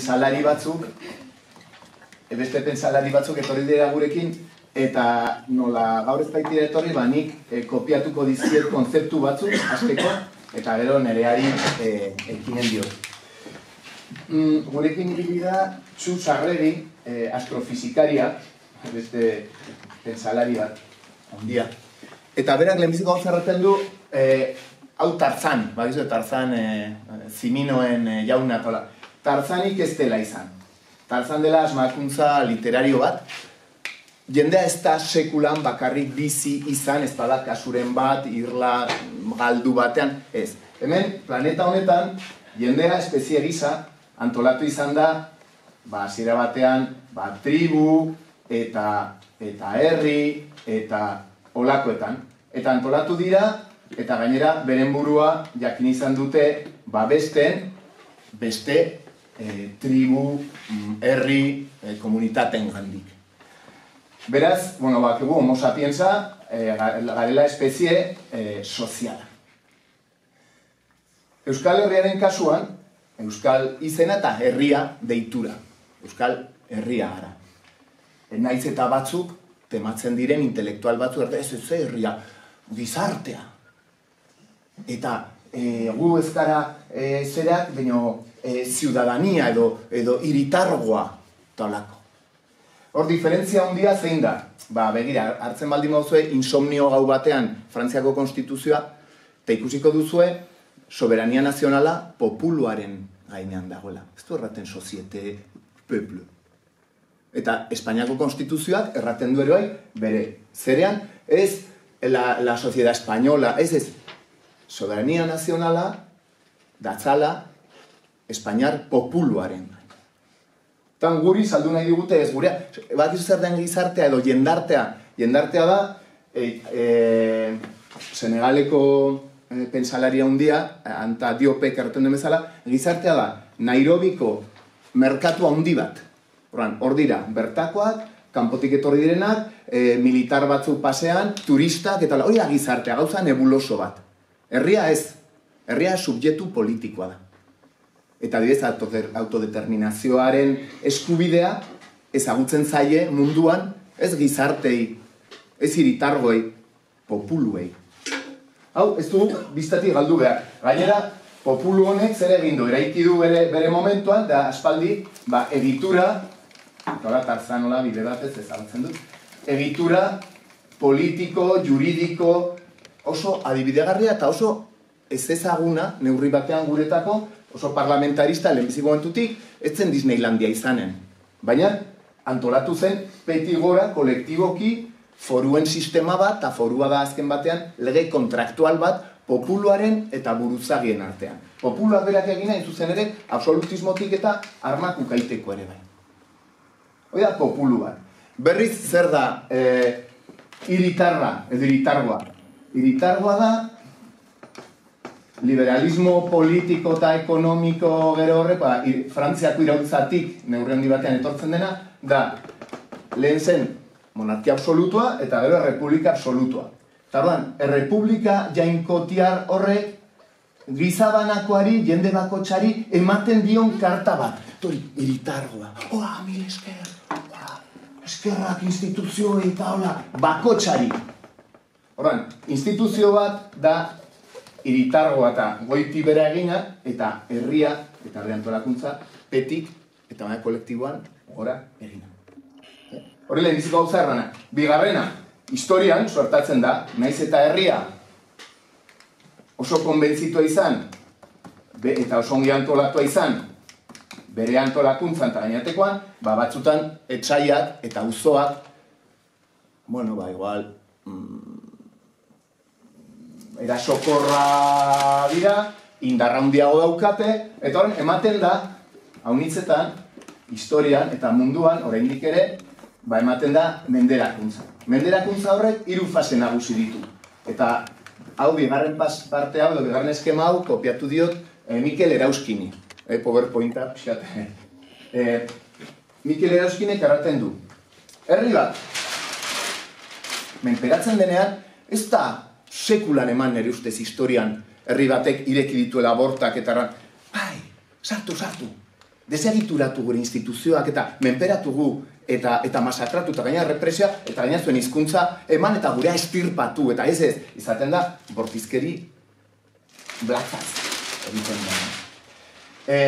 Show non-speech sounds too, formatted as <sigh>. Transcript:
pensalari batzuk, beste pensalari batzuk etorri dira gurekin, eta nola gaur ez baitira etorri, ba nik e, kopiatuko diziet konzeptu batzuk, azteko, eta gero nereari e, ekinen dio. Mm, gurekin ibili da, txu sarreri, e, astrofizikaria, beste pensalari bat, ondia. Eta berak lehenbiziko gauza erraten du, e, hau tarzan, bakizu, tarzan e, ziminoen e, jauna, tola. Tarzanik ez dela izan. Tarzan dela asmakuntza literario bat, jendea ez da sekulan bakarrik bizi izan, ez bada kasuren bat, irla galdu batean, ez. Hemen, planeta honetan, jendea espezie gisa antolatu izan da, ba, zira batean, ba, tribu, eta, eta herri, eta olakoetan. Eta antolatu dira, eta gainera, beren burua, jakin izan dute, ba, besten, beste, e, tribu, mm, herri, e, komunitaten gandik. Beraz, bueno, bakigu, homo sapiensa, e, garela espezie e, soziala. Euskal Herriaren kasuan, Euskal izena eta herria deitura. Euskal herria gara. E, naiz eta batzuk, tematzen diren intelektual batzu, ez ez herria, gizartea. Eta e, gu ez gara e, zerak, baina e, ziudadania edo, edo iritargoa talako. Hor, diferentzia handia zein da? Ba, begira, hartzen baldin mauzue, insomnio gau batean Frantziako konstituzioa, eta ikusiko duzue, soberania nazionala populuaren gainean dagoela. Ez du erraten soziete, peuple. Eta Espainiako konstituzioak erraten du bai, bere zerean, ez la, la sociedad española, ez ez, soberania nazionala, datzala, Espainiar populuaren Tan guri saldu nahi digute ez gurea. Bat zer den gizartea edo jendartea. Jendartea da, e, e, Senegaleko e, pensalaria hundia, anta diopek erraten den bezala, gizartea da, Nairobiko merkatu handi bat. Horan, hor dira, bertakoak, kanpotik etorri direnak, e, militar batzuk pasean, turistak, eta hori da gizartea, gauza nebuloso bat. Herria ez, herria subjektu politikoa da eta bidez autodeterminazioaren eskubidea ezagutzen zaie munduan ez gizartei, ez iritargoi, populuei. Hau, ez du biztati galdu behar. Gainera, populu honek zer egin du, eraiki du bere, bere momentuan, da aspaldi, ba, editura, eta tarzanola bide bat ez ezagutzen dut, editura politiko, juridiko, oso adibidegarria eta oso ez ezaguna, neurri batean guretako, oso parlamentarista lehenbizik momentutik, ez zen Disneylandia izanen. Baina, antolatu zen, peti gora, kolektiboki, foruen sistema bat, eta forua da azken batean, lege kontraktual bat, populuaren eta buruzagien artean. Populuak berak egina, zuzen ere, absolutismotik eta armak ukaiteko ere bai. Hoi da, populu bat. Berriz, zer da, e, iritarra, edo iritargoa. Iritargoa da, liberalismo politiko eta ekonomiko gero horrek, ba, Frantziako irautzatik neurri handi batean etortzen dena, da lehen zen monarkia absolutua eta gero errepublika absolutua. Eta errepublika jainkotiar horrek gizabanakoari, jende bakotxari, ematen dion karta bat. Tori, iritargoa. Oa, mil esker. Oa, eskerrak instituzio eta hola, bakotxari. Horren, instituzio bat da iritargoa eta goiti bera egina, eta herria, eta herri antolakuntza, petik, eta baina kolektiboan, gora egina. Hori lehen diziko gauza errana. Bigarrena, historian, suertatzen da, naiz eta herria, oso konbentzitua izan, be, eta oso ongi antolatua izan, bere antolakuntzan eta gainatekoan, ba, batzutan etxaiak eta uzoak, bueno, ba, igual, mm, erasokorra dira, indarra handiago daukate, eta horren, ematen da, haunitzetan, historian eta munduan, oraindik ere, ba, ematen da menderakuntza. Menderakuntza horrek hiru fase nagusi ditu. Eta hau bigarren parte hau, bigarren eskema hau, kopiatu diot, e, Mikel Erauskini. E, PowerPointa, pixat. <laughs> E, Mikel Erauskini karaten du. Herri bat, menperatzen denean, ez da sekulan eman nire ustez historian herri batek ireki dituela bortak eta bai, sartu, sartu. Desegituratu gure instituzioak eta menperatu gu eta eta masakratu eta gaina represia eta gaina zuen hizkuntza eman eta gure estirpatu eta ez ez izaten da bortizkeri blatzaz egiten da. E,